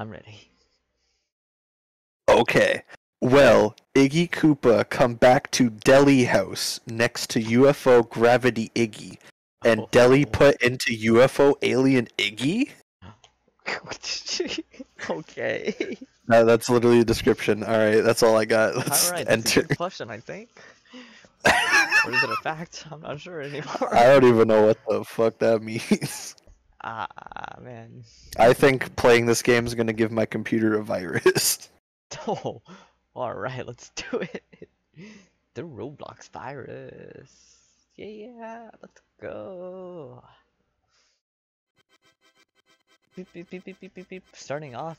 I'm ready. Okay. Well, Iggy Koopa come back to Delhi House next to UFO Gravity Iggy, and Oh. Delhi put into UFO Alien Iggy. okay. No, that's literally a description. All right, that's all I got. Let's All right. That's a enter. question, I think. or is it a fact? I'm not sure anymore. I don't even know what the fuck that means. Ah, man. I think playing this game is gonna give my computer a virus. Oh, all right. Let's do it. The Roblox virus. Yeah, let's go. Beep beep beep beep beep beep beep. Starting off.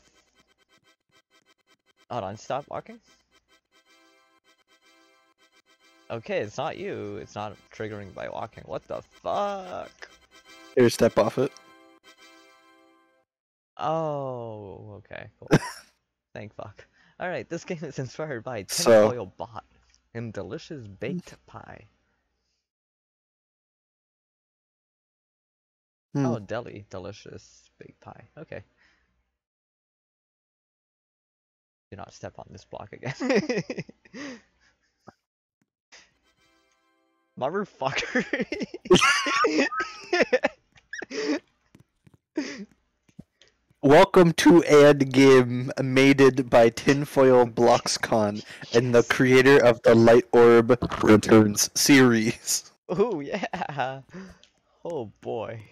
Hold on. Stop walking. Okay, it's not you. It's not triggering by walking. What the fuck? Here, step off it. Oh, okay, cool. Thank fuck. Alright, this game is inspired by So- Tinfoil Bot and Delicious Baked Pie. Hmm. Oh, deli, delicious baked pie. Okay. Do not step on this block again. Motherfucker. Welcome to Ad Game, mated by Tinfoil Bloxcon and the creator of the Light Orb Returns series. oh yeah. Oh boy.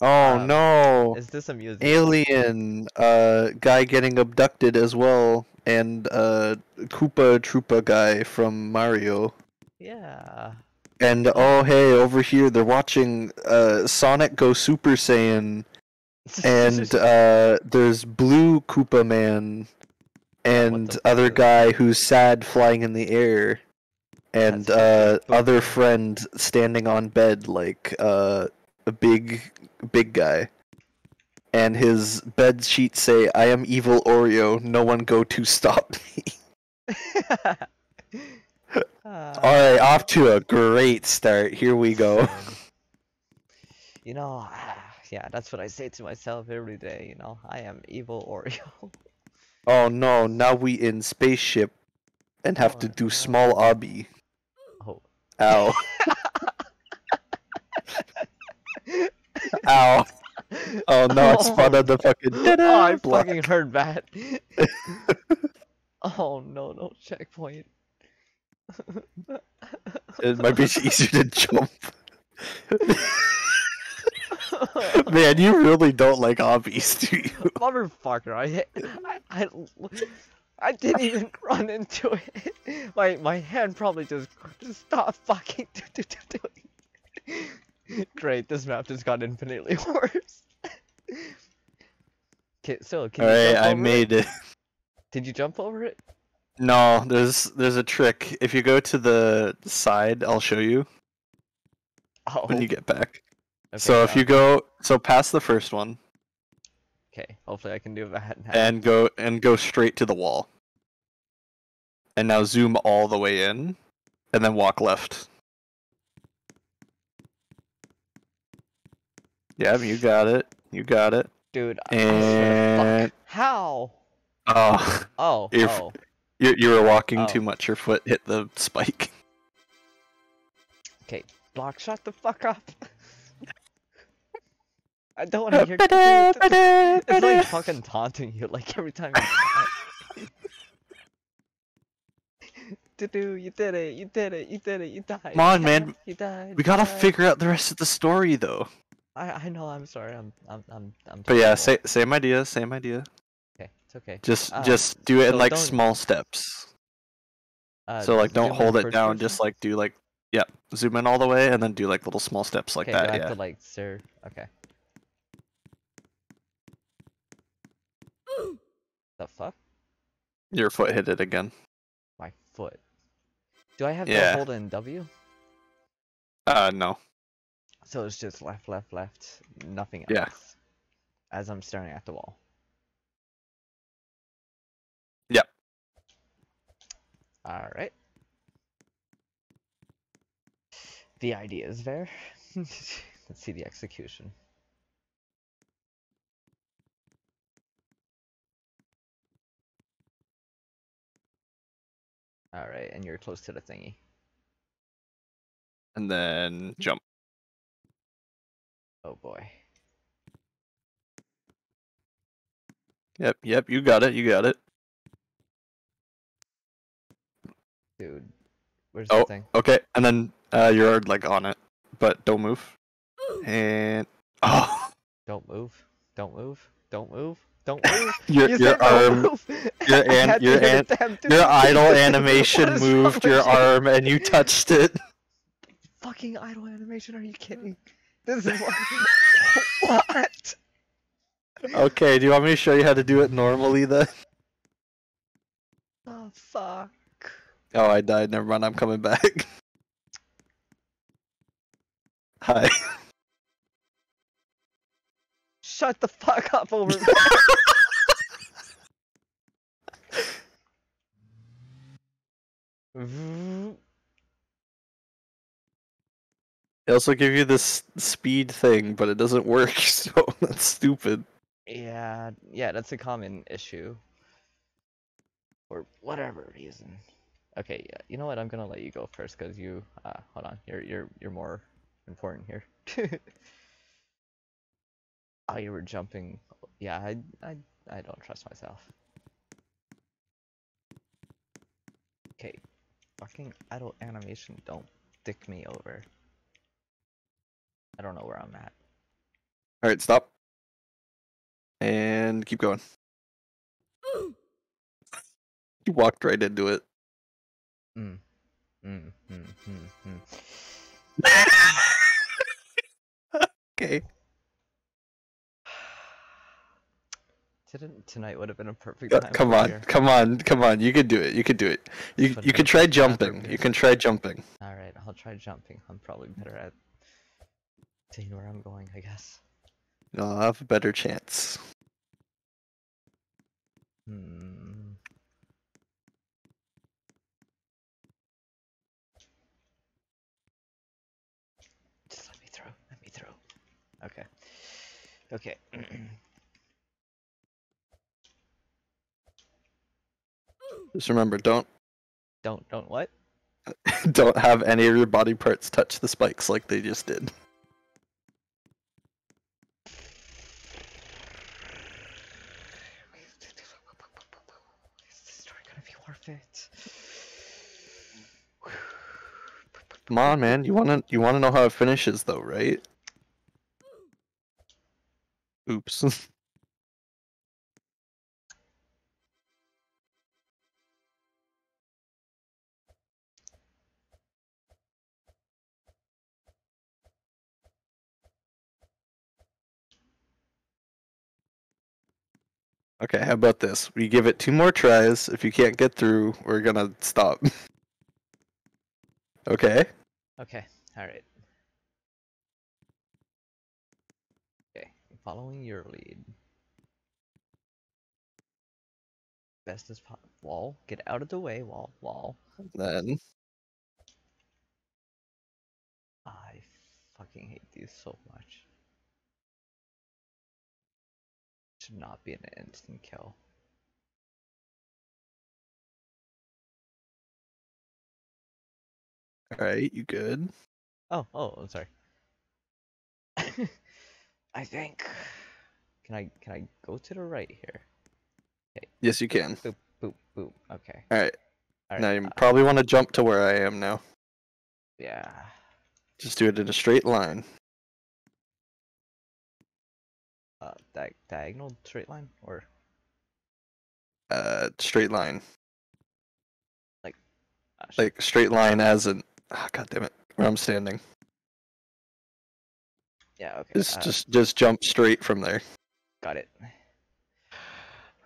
Oh Um, no! Is this amusing? Alien, uh, guy getting abducted as well, and uh, Koopa Troopa guy from Mario. Yeah. And oh hey, over here they're watching uh, Sonic go Super Saiyan, and uh, there's Blue Koopa Man, and other guy who's sad flying in the air, and uh, other friend standing on bed like uh, a big big guy. And his bed sheets say, "I am evil Oreo. No one go to stop me." All right, off to a great start. Here we go. You know, yeah, that's what I say to myself every day. You know, I am evil Oreo. Oh no, now we in spaceship and have to Oh, do no. small obby. Oh. Ow. Ow. Oh no, it's oh. fun on the fucking oh, I block. fucking heard that. oh no, no checkpoint. It might be easier to jump. Man, you really don't like obbies, do you? Motherfucker, I hit, I, I, I didn't even run into it. My my hand probably just just stopped fucking doing. Great, this map just got infinitely worse. Okay, so can you Alright, jump I over it? made it. Did you jump over it? No, there's there's a trick. If you go to the side, I'll show you Oh, when you get back. Okay, So if you go so past the first one okay, hopefully I can do that. now. and go and go straight to the wall. And now zoom all the way in and then walk left. Yeah, you got it. You got it. Dude, And fuck. How? oh, Oh, If- oh. you you were walking Oh. too much. Your foot hit the spike. Okay, block shot the fuck up. I don't want to hear. It's like fucking taunting you, like every time. You Do you did it, you did it, you did it, you died. Come on, man. You died. We gotta died. figure out the rest of the story though. I I know. I'm sorry. I'm I'm I'm. I'm But yeah, terrible. sa- same idea, same idea. Okay, it's okay. Just Um, just do it in like small steps. Uh, So like don't hold it down, person? just like do like yeah, zoom in all the way and then do like little small steps like okay, that. I have Yeah. to like sir. Okay. The fuck? Your foot hit it again. My foot. Do I have Yeah. to hold in W? Uh no. So it's just left, left, left, nothing else. Yeah. As I'm staring at the wall. Yep. Alright. The idea is there. Let's see the execution. All right, and you're close to the thingy. and then jump. Oh boy. Yep, yep, you got it, you got it. Dude, where's Oh. the thing? Okay, and then uh, you're like on it, but don't move. And oh, Don't move. Don't move. Don't move. Don't move. your You your arm, move. your an- your an- it damn too. your idle animation moved your arm, and you touched it. Fucking idle animation? Are you kidding? This is what. what? Okay, do you want me to show you how to do it normally then? Oh fuck. Oh, I died. Never mind. I'm coming back. Hi. Shut the fuck up over there. They also give you this speed thing, but it doesn't work, so that's stupid. yeah, yeah, that's a common issue. For whatever reason. Okay, yeah, you know what? I'm gonna let you go first because you. Uh, hold on. You're you're you're more important here. oh, you were jumping. Yeah, I I I don't trust myself. Okay, fucking idle animation. Don't dick me over. I don't know where I'm at. Alright, stop. And keep going. You walked right into it. Mm. Mm, mm, mm, mm. okay. Didn't tonight would have been a perfect time. come on, here. come on, come on. You could do it. You could do it. You you no can try jumping. You can try jumping. All right, I'll try jumping. I'm probably better at seeing where I'm going, I guess. You'll have a better chance. Hmm. Just let me throw. Let me throw. Okay. Okay. Just remember, don't don't don't what? don't have any of your body parts touch the spikes like they just did. Is this story gonna be worth it? Come on, man. You wanna you wanna know how it finishes though, right? Oops. Okay, how about this? We give it two more tries. If you can't get through, we're gonna stop. okay? Okay, alright. Okay, following your lead. Best as possible. Wall, get out of the way, wall, wall. Then I fucking hate these so much. Should not be an instant kill. alright, you good? Oh, oh, I'm sorry. I think. Can I can I go to the right here? Okay. Yes you can. Boop boop boop. Okay. Alright. All Now you uh, probably wanna jump to where I am now. yeah. Just do it in a straight line. Uh, di diagonal straight line or Uh straight line. uh, sh- Like straight line as in ah god damn it. Where I'm standing. yeah. Okay. Just uh, just just jump straight from there. got it.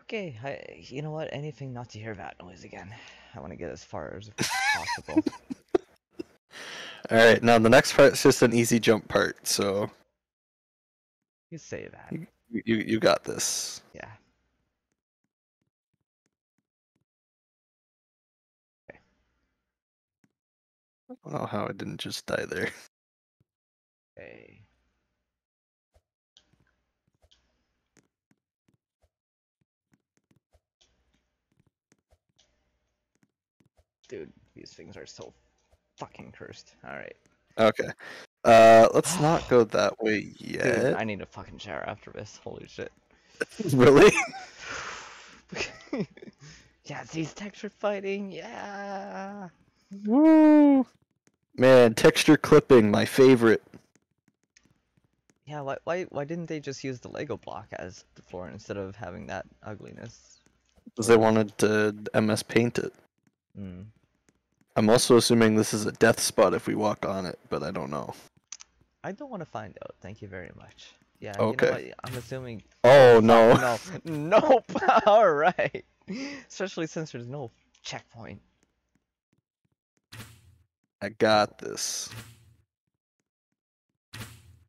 Okay. I. You know what? Anything not to hear that noise again. I want to get as far as possible. Alright, now the next part is just an easy jump part, so you say that. you you, you got this. Yeah. Okay. I don't know how I didn't just die there. Okay. Dude, these things are so fucking cursed. Alright. Okay. Uh, let's not go that way Dude, yet. I need a fucking shower after this. Holy shit. really? yeah, these texture fighting, yeah. Woo! Man, texture clipping, my favorite. Yeah, why, why why didn't they just use the Lego block as the floor instead of having that ugliness? Because they wanted to MS paint it. Hmm. I'm also assuming this is a death spot if we walk on it, but I don't know. I don't want to find out. Thank you very much. Yeah. Okay. You know what? I'm assuming. Oh no. No. Nope. All right. Especially since there's no checkpoint. I got this.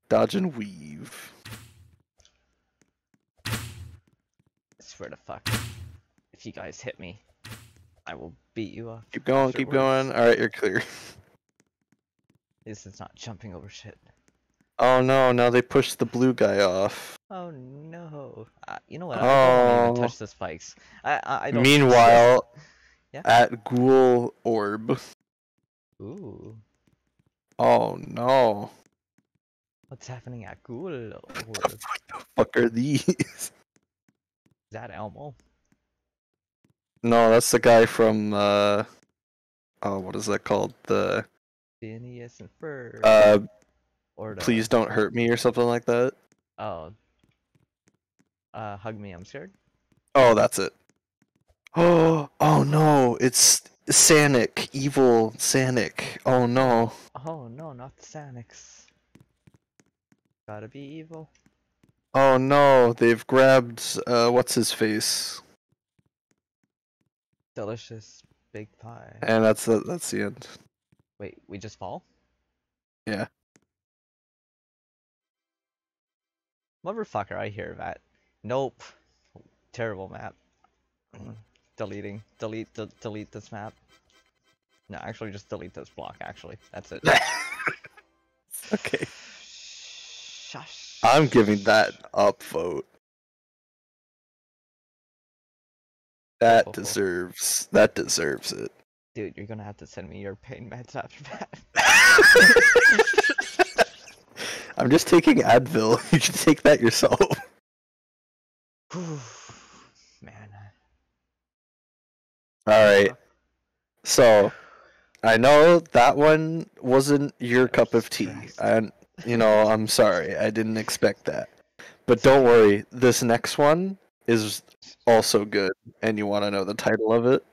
Dodge and weave. I swear to fuck. If you guys hit me, I will beat you up. Keep going, keep works. going. Alright, you're clear. This is not jumping over shit. Oh no, now they pushed the blue guy off. Oh no. Uh, you know what? I don't Oh. touch the spikes. I I, I don't. Meanwhile, Yeah? at Ghoul Orb. Ooh. Oh no. What's happening at Ghoul? Or What the fuck are these? Is that Elmo? No, that's the guy from uh oh what is that called? The Phineas and Ferb. uh or the, please don't hurt me or something like that. Oh. Uh, hug me. I'm scared. Oh, that's it. Oh, oh no, it's Sanic, evil Sanic. Oh no. Oh no, not the Sanix. Gotta be evil. Oh no, they've grabbed uh what's his face. Delicious big pie. And that's the that's the end. Wait, we just fall? Yeah. Motherfucker, I hear that. Nope. Terrible map. Deleting. Delete. De- delete this map. No, actually, just delete this block. Actually, that's it. okay. Shush. I'm giving that upvote. That ho. deserves that deserves it. Dude, you're gonna have to send me your pain meds after that. I'm just taking Advil. You should take that yourself. Man. Alright. So I know that one wasn't your cup of tea. And you know, I'm sorry. I didn't expect that. But don't worry, this next one is also good and you want to know the title of it?